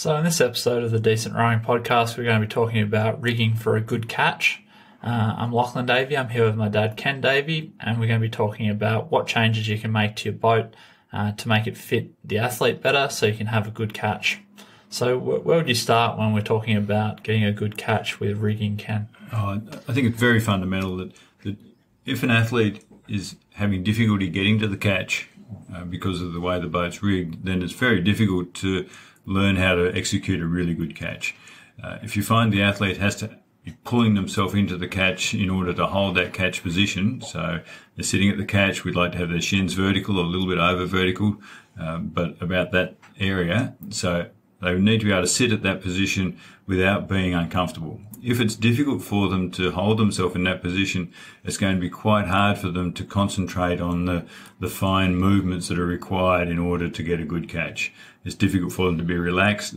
So, in this episode of the Decent Rowing Podcast, we're going to be talking about rigging for a good catch. Uh, I'm Lachlan Davey. I'm here with my dad, Ken Davey, and we're going to be talking about what changes you can make to your boat uh, to make it fit the athlete better so you can have a good catch. So, wh- where would you start when we're talking about getting a good catch with rigging, Ken? Oh, I think it's very fundamental that, that if an athlete is having difficulty getting to the catch uh, because of the way the boat's rigged, then it's very difficult to learn how to execute a really good catch. Uh, if you find the athlete has to be pulling themselves into the catch in order to hold that catch position, so they're sitting at the catch, we'd like to have their shins vertical or a little bit over vertical, um, but about that area. So they need to be able to sit at that position without being uncomfortable. If it's difficult for them to hold themselves in that position, it's going to be quite hard for them to concentrate on the, the fine movements that are required in order to get a good catch. It's difficult for them to be relaxed.